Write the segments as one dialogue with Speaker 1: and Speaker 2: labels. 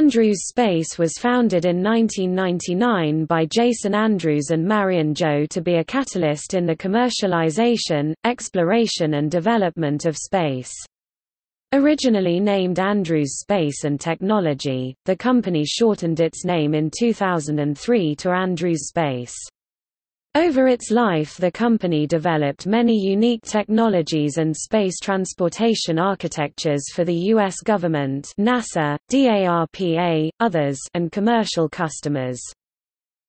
Speaker 1: Andrews Space was founded in 1999 by Jason Andrews and Marian Joh to be a catalyst in the commercialization, exploration and development of space. Originally named Andrews Space and Technology, the company shortened its name in 2003 to Andrews Space. Over its life the company developed many unique technologies and space transportation architectures for the U.S. government NASA, DARPA, others and commercial customers.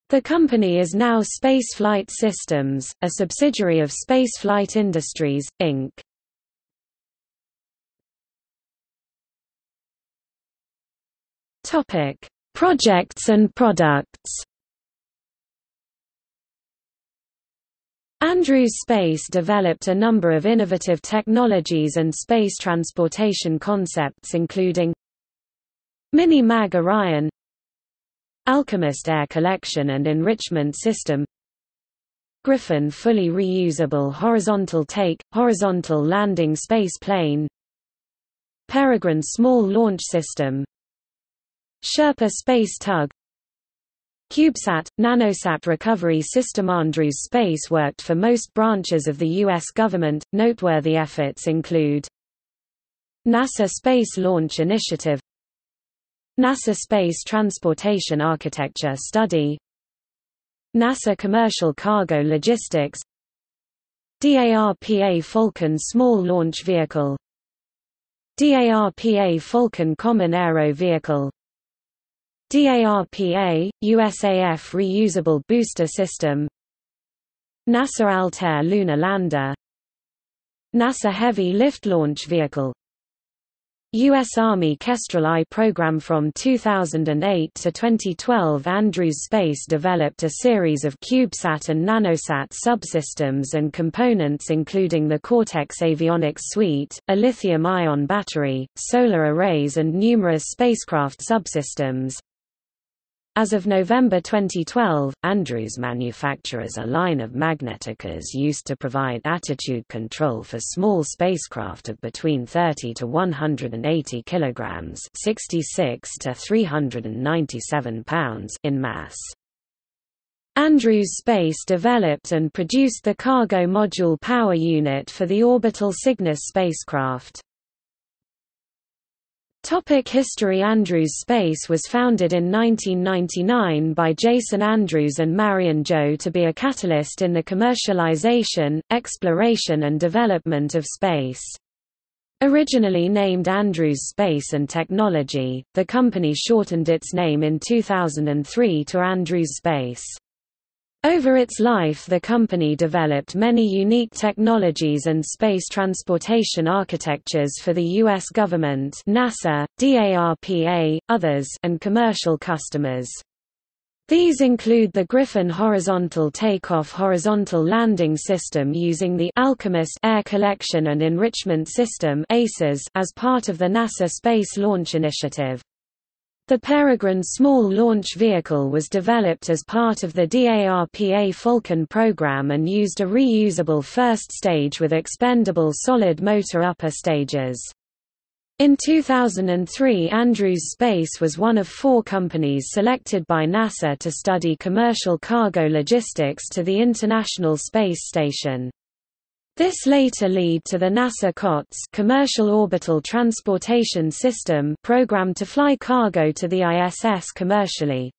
Speaker 1: The company is now Spaceflight Systems, a subsidiary of Spaceflight Industries, Inc. Projects and products. Andrews Space developed a number of innovative technologies and space transportation concepts including Mini-Mag Orion Alchemist Air Collection and Enrichment System Griffin fully reusable horizontal take, horizontal landing space plane Peregrine Small Launch System Sherpa Space Tug CubeSat, Nanosat Recovery System Andrews Space worked for most branches of the U.S. government. Noteworthy efforts include NASA Space Launch Initiative NASA Space Transportation Architecture Study NASA Commercial Cargo Logistics DARPA Falcon Small Launch Vehicle DARPA Falcon Common Aero Vehicle DARPA, USAF Reusable Booster System NASA Altair Lunar Lander NASA Heavy Lift Launch Vehicle U.S. Army Kestrel I program From 2008 to 2012 Andrews Space developed a series of CubeSat and NanoSat subsystems and components including the Cortex avionics suite, a lithium-ion battery, solar arrays and numerous spacecraft subsystems. As of November 2012, Andrews manufactures a line of magnetorquers used to provide attitude control for small spacecraft of between 30 to 180 kilograms, 66 to 397 pounds in mass. Andrews Space developed and produced the cargo module power unit for the orbital Cygnus spacecraft. Topic History Andrews Space was founded in 1999 by Jason Andrews and Marian Joh to be a catalyst in the commercialization, exploration and development of space. Originally named Andrews Space and Technology, the company shortened its name in 2003 to Andrews Space. Over its life the company developed many unique technologies and space transportation architectures for the U.S. government NASA, DARPA, others and commercial customers. These include the Griffin Horizontal Takeoff Horizontal Landing System using the Alchemist Air Collection and Enrichment System as part of the NASA Space Launch Initiative. The Peregrine Small Launch Vehicle was developed as part of the DARPA Falcon program and used a reusable first stage with expendable solid motor upper stages. In 2003 Andrews Space was one of four companies selected by NASA to study commercial cargo logistics to the International Space Station. This later lead to the NASA COTS Commercial Orbital Transportation System program to fly cargo to the ISS commercially.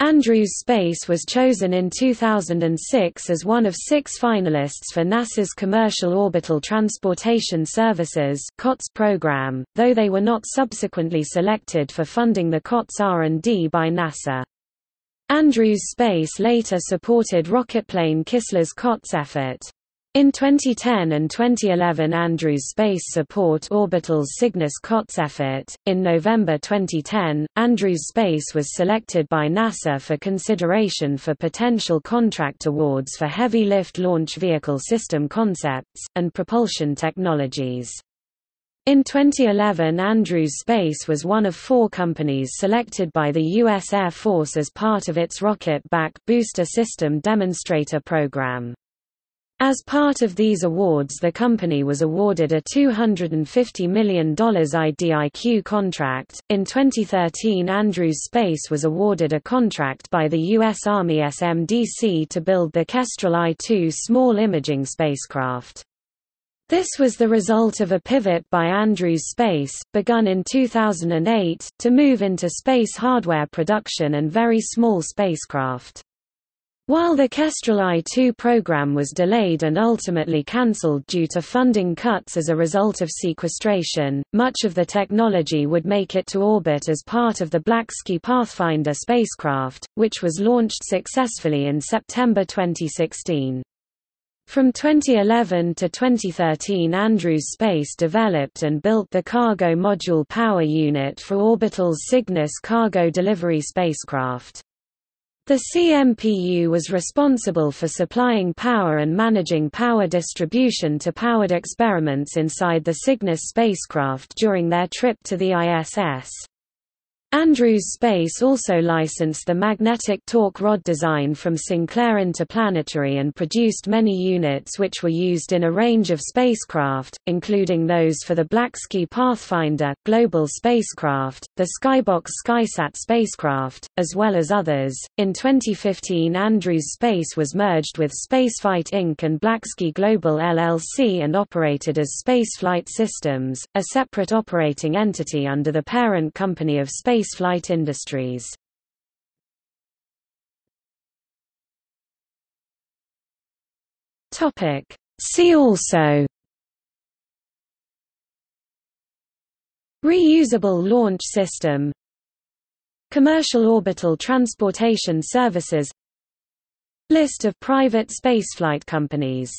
Speaker 1: Andrews Space was chosen in 2006 as one of six finalists for NASA's Commercial Orbital Transportation Services COTS program, though they were not subsequently selected for funding the COTS R&D by NASA. Andrews Space later supported rocketplane Kistler's COTS effort. In 2010 and 2011 Andrews Space Support Orbital's Cygnus COTS effort. In November 2010, Andrews Space was selected by NASA for consideration for potential contract awards for heavy lift launch vehicle system concepts, and propulsion technologies. In 2011 Andrews Space was one of four companies selected by the U.S. Air Force as part of its Rocket Back Booster System Demonstrator program. As part of these awards the company was awarded a $250 million IDIQ contract. In 2013 Andrews Space was awarded a contract by the U.S. Army SMDC to build the Kestrel I-2 small imaging spacecraft. This was the result of a pivot by Andrews Space, begun in 2008, to move into space hardware production and very small spacecraft. While the Kestrel I-2 program was delayed and ultimately cancelled due to funding cuts as a result of sequestration, much of the technology would make it to orbit as part of the Blacksky Pathfinder spacecraft, which was launched successfully in September 2016. From 2011 to 2013 Andrews Space developed and built the Cargo Module Power Unit for Orbital's Cygnus cargo delivery spacecraft. The CMPU was responsible for supplying power and managing power distribution to powered experiments inside the Cygnus spacecraft during their trip to the ISS. Andrews Space also licensed the magnetic torque rod design from Sinclair Interplanetary and produced many units which were used in a range of spacecraft, including those for the Blacksky Pathfinder, Global spacecraft, the Skybox Skysat spacecraft, as well as others. In 2015 Andrews Space was merged with Spaceflight Inc. and Blacksky Global LLC and operated as Spaceflight Systems, a separate operating entity under the parent company of Space Spaceflight Industries. See also. Reusable launch system. Commercial orbital transportation services. List of private spaceflight companies